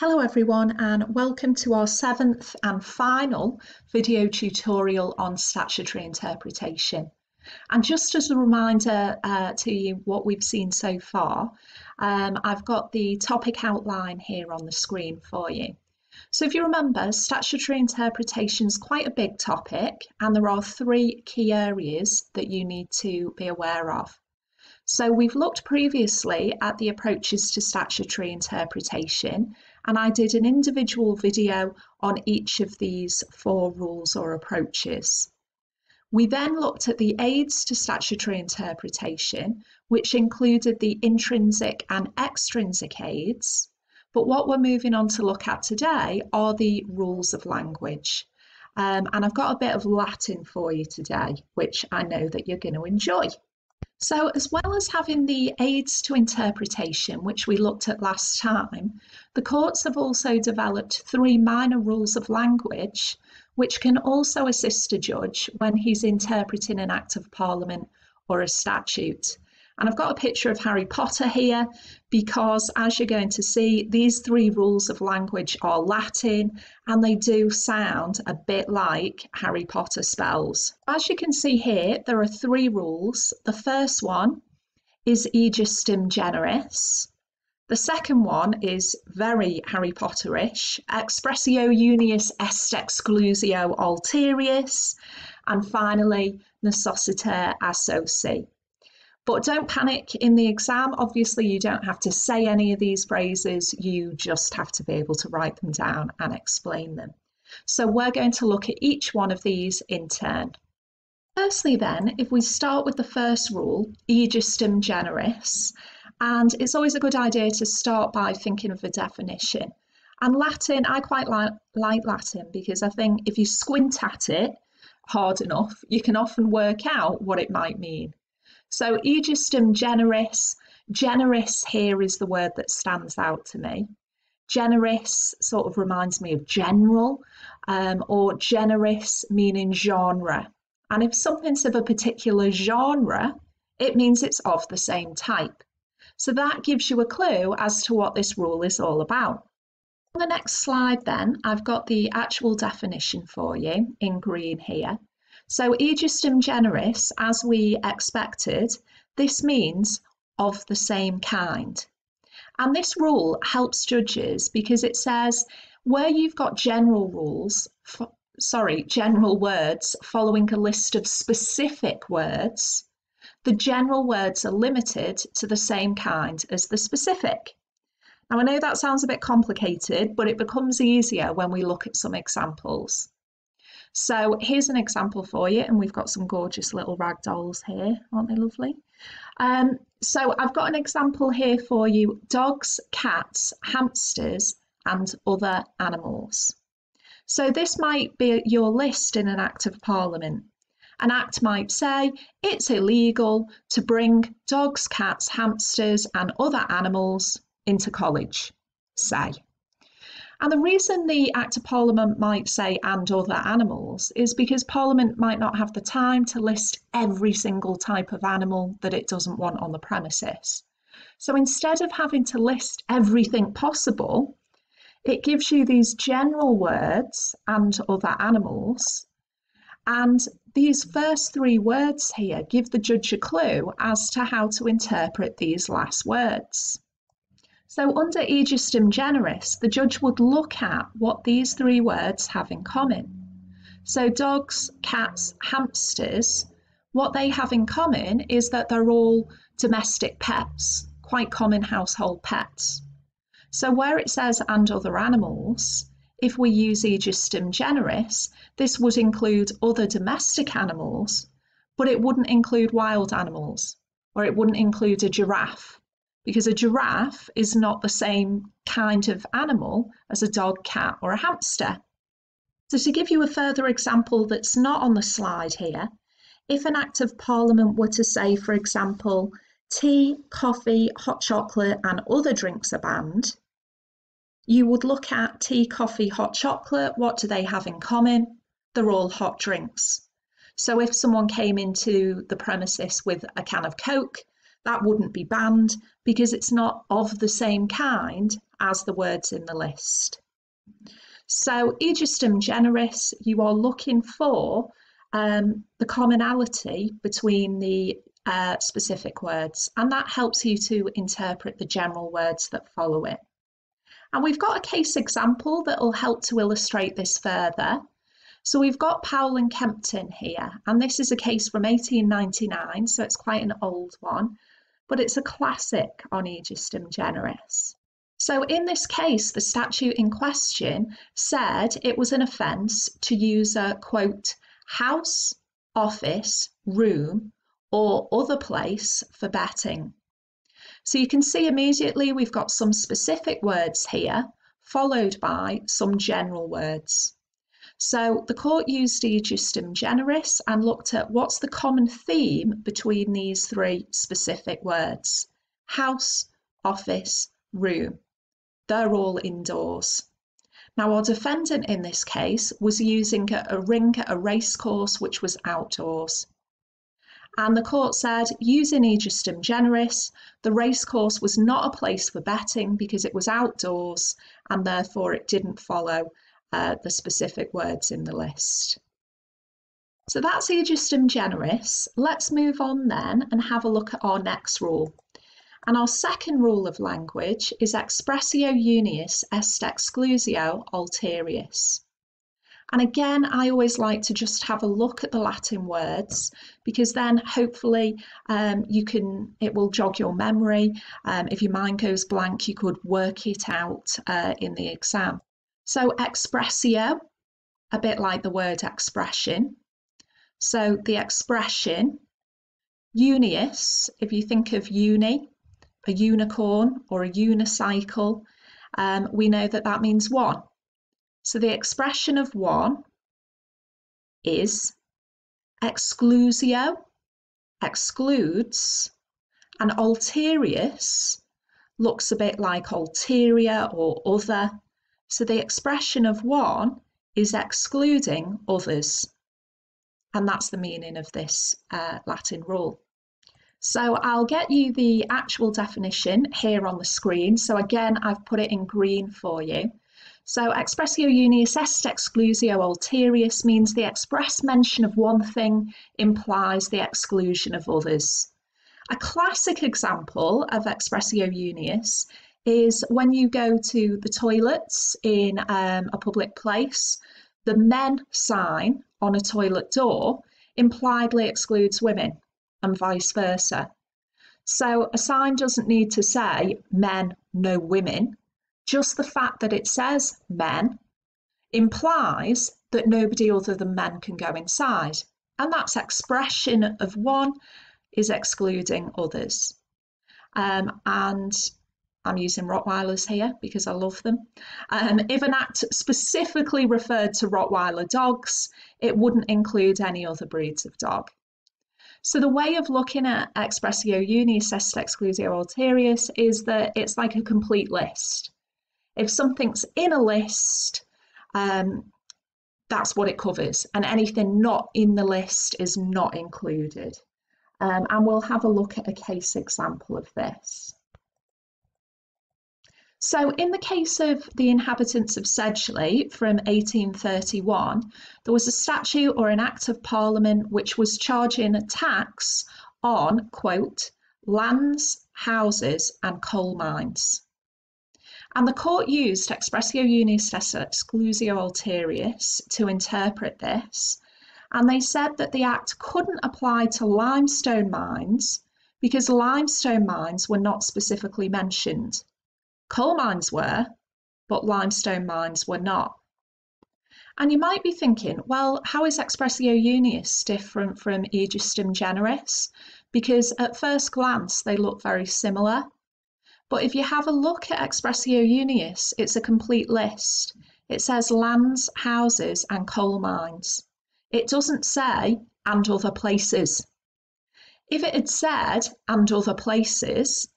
Hello everyone and welcome to our seventh and final video tutorial on statutory interpretation. And just as a reminder uh, to you what we've seen so far, um, I've got the topic outline here on the screen for you. So if you remember, statutory interpretation is quite a big topic and there are three key areas that you need to be aware of. So we've looked previously at the approaches to statutory interpretation and I did an individual video on each of these four rules or approaches. We then looked at the aids to statutory interpretation, which included the intrinsic and extrinsic aids. But what we're moving on to look at today are the rules of language. Um, and I've got a bit of Latin for you today, which I know that you're going to enjoy. So, as well as having the aids to interpretation, which we looked at last time, the courts have also developed three minor rules of language, which can also assist a judge when he's interpreting an Act of Parliament or a statute. And I've got a picture of Harry Potter here because, as you're going to see, these three rules of language are Latin and they do sound a bit like Harry Potter spells. As you can see here, there are three rules. The first one is Ejusdem Generis. The second one is very Harry Potterish, Expressio Unius est exclusio alterius, and finally, Noscitur a sociis. But don't panic in the exam. Obviously, you don't have to say any of these phrases, you just have to be able to write them down and explain them. So, we're going to look at each one of these in turn. Firstly, then, if we start with the first rule, Ejusdem Generis, and it's always a good idea to start by thinking of a definition. And Latin, I quite like, like Latin because I think if you squint at it hard enough, you can often work out what it might mean. So Ejusdem generis, generis here is the word that stands out to me. Generis sort of reminds me of general um, or generis meaning genre. And if something's of a particular genre, it means it's of the same type. So that gives you a clue as to what this rule is all about. On the next slide then, I've got the actual definition for you in green here. So Ejusdem generis, as we expected, this means of the same kind. And this rule helps judges because it says where you've got general rules, sorry, general words following a list of specific words, the general words are limited to the same kind as the specific. Now, I know that sounds a bit complicated, but it becomes easier when we look at some examples. So here's an example for you, and we've got some gorgeous little rag dolls here, aren't they lovely? Um, so I've got an example here for you, dogs, cats, hamsters, and other animals. So this might be your list in an Act of Parliament. An Act might say it's illegal to bring dogs, cats, hamsters, and other animals into college, say. And the reason the Act of Parliament might say and other animals is because Parliament might not have the time to list every single type of animal that it doesn't want on the premises. So instead of having to list everything possible, it gives you these general words and other animals. And these first three words here give the judge a clue as to how to interpret these last words. So under Ejusdem Generis, the judge would look at what these three words have in common. So dogs, cats, hamsters, what they have in common is that they're all domestic pets, quite common household pets. So where it says and other animals, if we use Ejusdem Generis, this would include other domestic animals, but it wouldn't include wild animals, or it wouldn't include a giraffe because a giraffe is not the same kind of animal as a dog, cat, or a hamster. So, to give you a further example that's not on the slide here, if an Act of Parliament were to say, for example, tea, coffee, hot chocolate, and other drinks are banned, you would look at tea, coffee, hot chocolate. What do they have in common? They're all hot drinks. So, if someone came into the premises with a can of Coke, that wouldn't be banned because it's not of the same kind as the words in the list. So Ejusdem generis, you are looking for um, the commonality between the uh, specific words, and that helps you to interpret the general words that follow it. And we've got a case example that will help to illustrate this further. So we've got Powell and Kempton here, and this is a case from 1899, so it's quite an old one, but it's a classic on Ejusdem generis. So in this case, the statute in question said it was an offence to use a quote, house, office, room, or other place for betting. So you can see immediately we've got some specific words here, followed by some general words. So the court used Ejusdem generis and looked at what's the common theme between these three specific words house, office, room. They're all indoors. Now, our defendant in this case was using a, a ring at a racecourse which was outdoors. And the court said, using Ejusdem generis, the racecourse was not a place for betting because it was outdoors and therefore it didn't follow uh, the specific words in the list. So that's Ejusdem generis. Let's move on then and have a look at our next rule. And our second rule of language is expressio unius est exclusio alterius. And again, I always like to just have a look at the Latin words because then hopefully um, you can, it will jog your memory. Um, if your mind goes blank, you could work it out uh, in the exam. So expressio, a bit like the word expression. So the expression, unius, if you think of uni, a unicorn or a unicycle, um, we know that that means one. So the expression of one is exclusio, excludes, and alterius looks a bit like ulterior or other, so the expression of one is excluding others. And that's the meaning of this uh, Latin rule. So I'll get you the actual definition here on the screen. So again, I've put it in green for you. So expressio unius est exclusio alterius means the express mention of one thing implies the exclusion of others. A classic example of expressio unius is when you go to the toilets in um, a public place, the men sign on a toilet door impliedly excludes women and vice versa. So a sign doesn't need to say men, no women. Just the fact that it says men implies that nobody other than men can go inside. And that's expression of one is excluding others. Um, and I'm using Rottweilers here because I love them. Um, if an act specifically referred to Rottweiler dogs, it wouldn't include any other breeds of dog. So the way of looking at expressio unius est exclusio alterius is that it's like a complete list. If something's in a list, um, that's what it covers, and anything not in the list is not included. Um, and we'll have a look at a case example of this. So, in the case of the inhabitants of Sedgley from 1831, there was a statute or an act of parliament which was charging a tax on, quote, lands, houses, and coal mines. And the court used expressio unius est exclusio alterius to interpret this, and they said that the act couldn't apply to limestone mines because limestone mines were not specifically mentioned. Coal mines were, but limestone mines were not. And you might be thinking, well, how is expressio unius different from ejusdem generis? Because at first glance, they look very similar. But if you have a look at expressio unius, it's a complete list. It says lands, houses, and coal mines. It doesn't say and other places. If it had said and other places,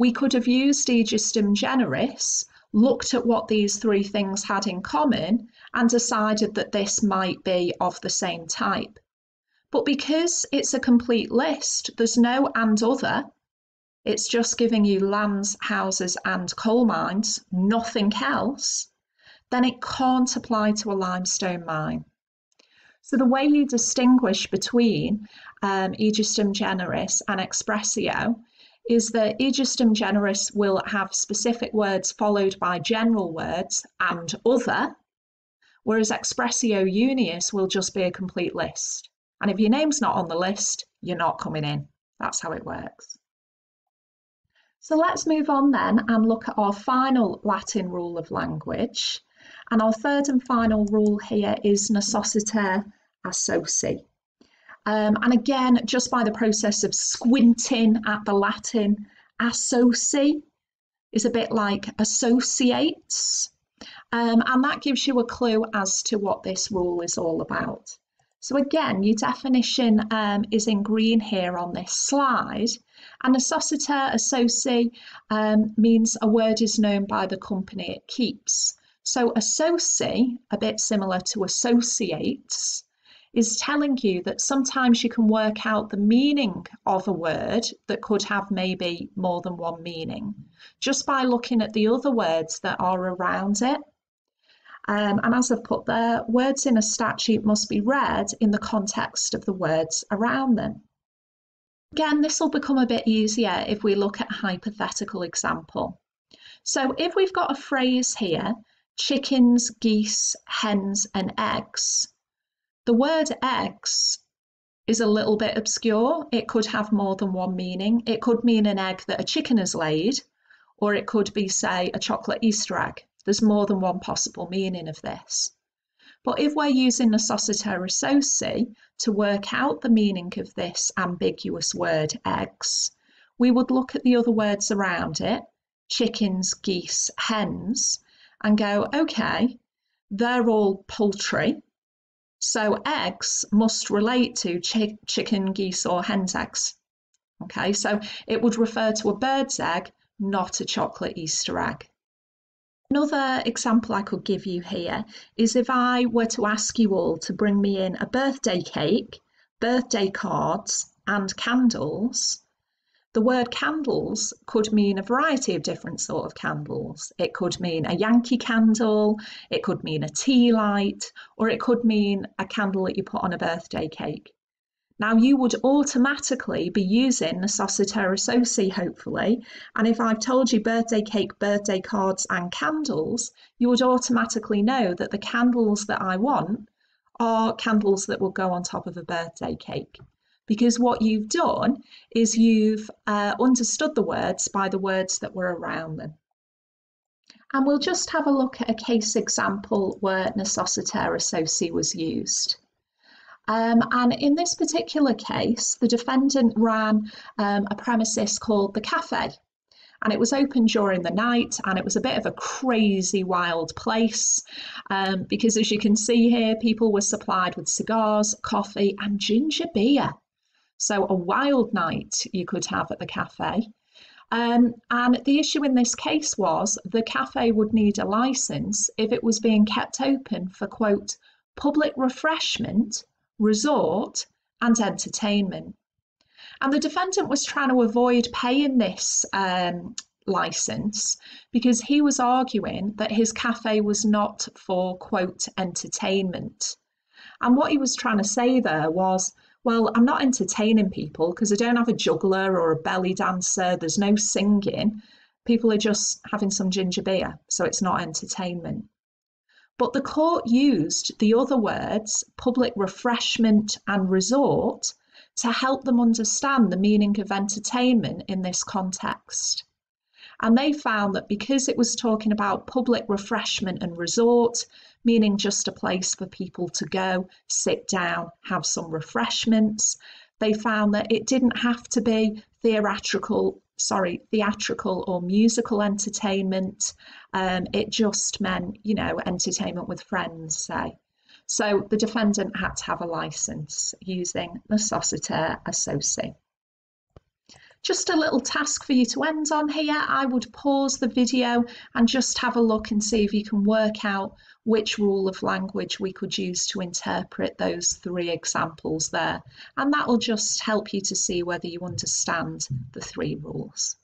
we could have used Ejusdem generis, looked at what these three things had in common, and decided that this might be of the same type. But because it's a complete list, there's no and other, it's just giving you lands, houses, and coal mines, nothing else, then it can't apply to a limestone mine. So the way you distinguish between um, Ejusdem generis and expressio is that Ejusdem generis will have specific words followed by general words and other, whereas expressio unius will just be a complete list. And if your name's not on the list, you're not coming in. That's how it works. So let's move on then and look at our final Latin rule of language. And our third and final rule here is necessiter associ. Um, and again, just by the process of squinting at the Latin, associ is a bit like associates. Um, and that gives you a clue as to what this rule is all about. So again, your definition um, is in green here on this slide. And noscitur a sociis um, means a word is known by the company it keeps. So associ, a bit similar to associates, is telling you that sometimes you can work out the meaning of a word that could have maybe more than one meaning just by looking at the other words that are around it. Um, and as I've put there, words in a statute must be read in the context of the words around them. Again, this will become a bit easier if we look at a hypothetical example. So if we've got a phrase here, chickens, geese, hens and eggs, the word eggs is a little bit obscure. It could have more than one meaning. It could mean an egg that a chicken has laid, or it could be, say, a chocolate Easter egg. There's more than one possible meaning of this. But if we're using noscitur a sociis to work out the meaning of this ambiguous word eggs, we would look at the other words around it, chickens, geese, hens, and go, okay, they're all poultry. So eggs must relate to chi chicken, geese, or hen's eggs. Okay, so it would refer to a bird's egg, not a chocolate Easter egg. Another example I could give you here is if I were to ask you all to bring me in a birthday cake, birthday cards, and candles. The word candles could mean a variety of different sort of candles. It could mean a Yankee candle, it could mean a tea light, or it could mean a candle that you put on a birthday cake. Now you would automatically be using the noscitur a sociis hopefully and if I've told you birthday cake, birthday cards and candles you would automatically know that the candles that I want are candles that will go on top of a birthday cake because what you've done is you've uh, understood the words by the words that were around them. And we'll just have a look at a case example where noscitur a sociis was used. Um, and in this particular case, the defendant ran um, a premises called the Cafe. And it was open during the night, and it was a bit of a crazy, wild place um, because, as you can see here, people were supplied with cigars, coffee, and ginger beer. So, a wild night you could have at the cafe. Um, and the issue in this case was the cafe would need a license if it was being kept open for, quote, public refreshment resort, and entertainment. And the defendant was trying to avoid paying this um, license because he was arguing that his cafe was not for, quote, entertainment. And what he was trying to say there was, well, I'm not entertaining people because I don't have a juggler or a belly dancer, there's no singing. People are just having some ginger beer, so it's not entertainment. But the court used the other words, public refreshment and resort, to help them understand the meaning of entertainment in this context. And they found that because it was talking about public refreshment and resort, meaning just a place for people to go, sit down, have some refreshments, they found that it didn't have to be theatrical sorry, theatrical or musical entertainment. Um, it just meant, you know, entertainment with friends, say. So the defendant had to have a license using noscitur a sociis. Just a little task for you to end on here. I would pause the video and just have a look and see if you can work out which rule of language we could use to interpret those three examples there. And that will just help you to see whether you understand the three rules.